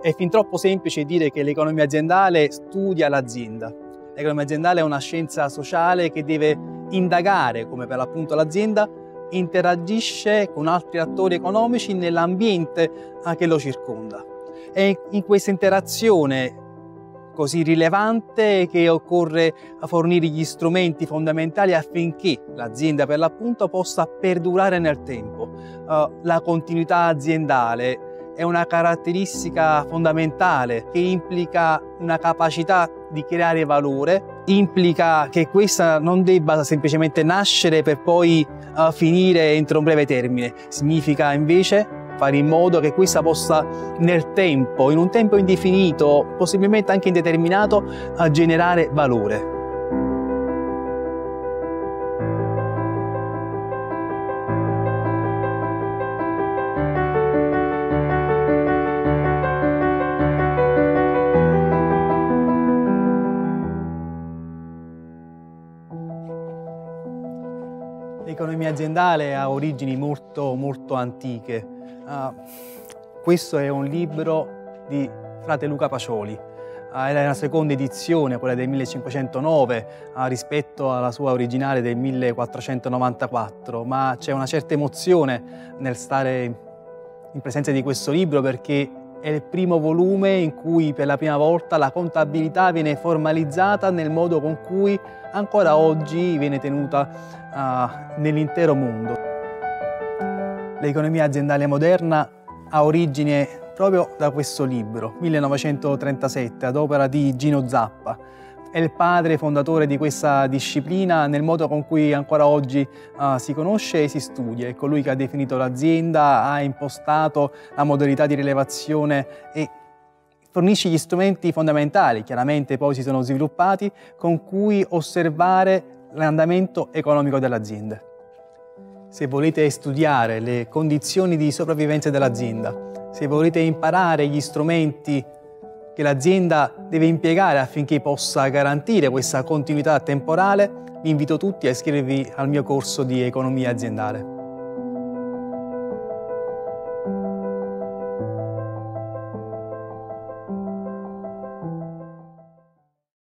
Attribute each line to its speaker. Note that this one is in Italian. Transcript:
Speaker 1: È fin troppo semplice dire che l'economia aziendale studia l'azienda. L'economia aziendale è una scienza sociale che deve indagare come per l'appunto l'azienda interagisce con altri attori economici nell'ambiente che lo circonda. È in questa interazione così rilevante che occorre fornire gli strumenti fondamentali affinché l'azienda per l'appunto possa perdurare nel tempo. Uh, la continuità aziendale è una caratteristica fondamentale che implica una capacità di creare valore, implica che questa non debba semplicemente nascere per poi uh, finire entro un breve termine, significa invece fare in modo che questa possa nel tempo, in un tempo indefinito, possibilmente anche indeterminato, generare valore. L'economia aziendale ha origini molto, molto antiche. Uh, questo è un libro di frate Luca Pacioli. Uh, era la seconda edizione, quella del 1509, uh, rispetto alla sua originale del 1494, ma c'è una certa emozione nel stare in presenza di questo libro perché è il primo volume in cui per la prima volta la contabilità viene formalizzata nel modo con cui ancora oggi viene tenuta uh, nell'intero mondo. L'economia aziendale moderna ha origine proprio da questo libro, 1937, ad opera di Gino Zappa. È il padre fondatore di questa disciplina nel modo con cui ancora oggi uh, si conosce e si studia. È colui che ha definito l'azienda, ha impostato la modalità di rilevazione e fornisce gli strumenti fondamentali, chiaramente poi si sono sviluppati, con cui osservare l'andamento economico dell'azienda se volete studiare le condizioni di sopravvivenza dell'azienda, se volete imparare gli strumenti che l'azienda deve impiegare affinché possa garantire questa continuità temporale, vi invito tutti a iscrivervi al mio corso di economia aziendale.